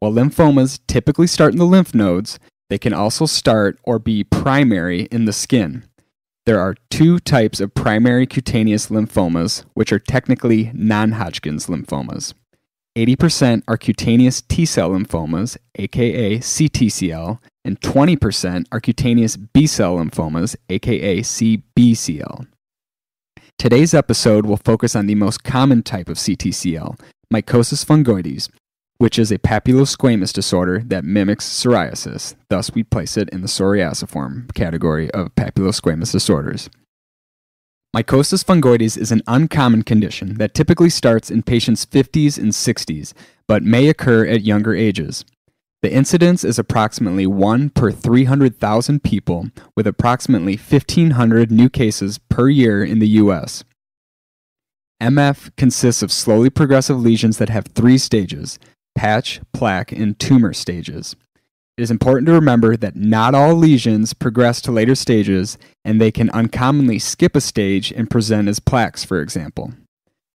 While lymphomas typically start in the lymph nodes, they can also start or be primary in the skin. There are two types of primary cutaneous lymphomas, which are technically non Hodgkin's lymphomas. 80% are cutaneous T cell lymphomas, aka CTCL, and 20% are cutaneous B cell lymphomas, aka CBCL. Today's episode will focus on the most common type of CTCL, mycosis fungoides, which is a papulosquamous disorder that mimics psoriasis. Thus, we place it in the psoriasiform category of papulosquamous disorders. Mycosis fungoides is an uncommon condition that typically starts in patients' 50s and 60s, but may occur at younger ages. The incidence is approximately 1 per 300,000 people, with approximately 1,500 new cases per year in the U.S. MF consists of slowly progressive lesions that have three stages patch, plaque, and tumor stages. It is important to remember that not all lesions progress to later stages, and they can uncommonly skip a stage and present as plaques, for example.